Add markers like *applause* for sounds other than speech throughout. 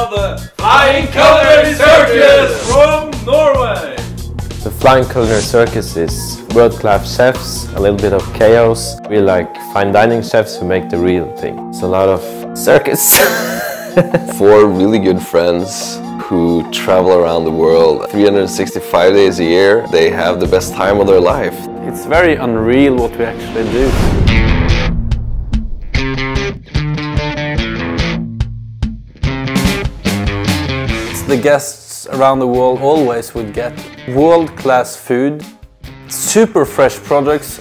of the Flying Culinary Circus from Norway. The Flying Culinary Circus is world-class chefs, a little bit of chaos. We like fine dining chefs who make the real thing. It's a lot of circus. *laughs* Four really good friends who travel around the world 365 days a year. They have the best time of their life. It's very unreal what we actually do. The guests around the world always would get world-class food, super fresh products.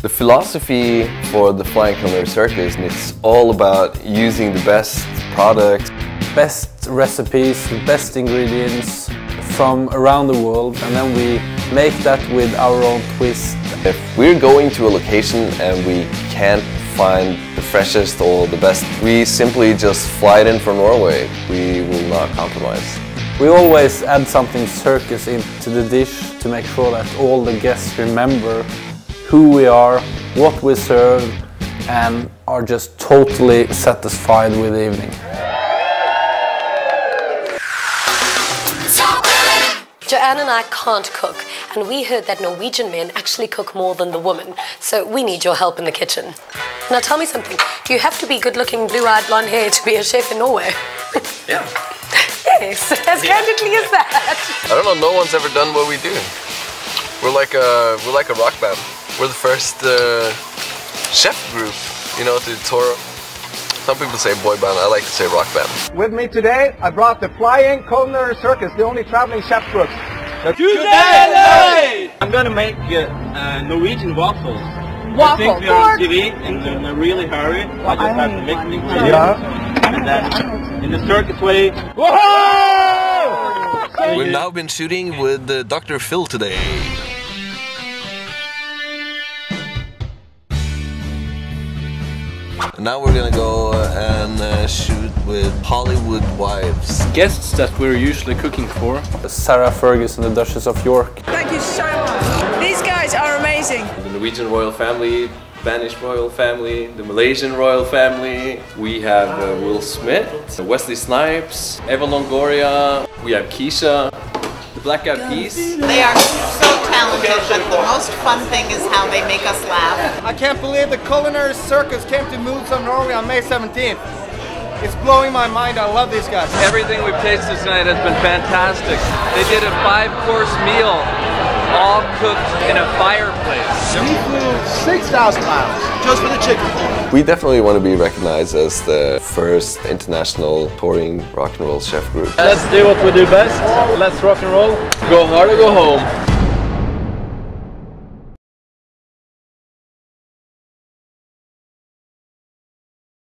The philosophy for the Flying Culinary Circus is all about using the best products, best recipes, best ingredients from around the world and then we make that with our own twist. If we're going to a location and we can't find the freshest or the best, we simply just fly it in from Norway. We will not compromise. We always add something circus into the dish to make sure that all the guests remember who we are, what we serve and are just totally satisfied with the evening. Joanne and I can't cook, and we heard that Norwegian men actually cook more than the women, so we need your help in the kitchen. Now tell me something, do you have to be good looking, blue eyed, blonde hair to be a chef in Norway? *laughs* Yeah. yes, as candidly as that. I don't know, no one's ever done what we do. We're like a, we're like a rock band. We're the first uh, chef group, you know, to tour some people say boy band, I like to say rock band. With me today, I brought the Flying Culinary Circus, the only traveling chef group. Today! I'm gonna make uh, uh, Norwegian waffles. Waffle, think we are on TV and in a really hurry, I just have to make things Yeah. and then in the circus way. Whoa! We've now been shooting with uh, Dr. Phil today. Now we're gonna go and uh, shoot with Hollywood Wives. Guests that we're usually cooking for. Sarah Ferguson, and the Duchess of York. Thank you so much. These guys are amazing. The Norwegian royal family, Spanish royal family, the Malaysian royal family. We have uh, Will Smith, Wesley Snipes, Eva Longoria. We have Kesha, the Black Eyed Peas. They are so talented, but the most fun thing is how they make us laugh. I can't believe the Culinary Circus came to Moods of Norway on May 17th. It's blowing my mind. I love these guys. Everything we've tasted tonight has been fantastic. They did a five-course meal, all cooked in a fireplace. We flew 6,000 miles just for the chicken. We definitely want to be recognized as the first international touring rock and roll chef group. Let's do what we do best. Let's rock and roll. Go hard or go home.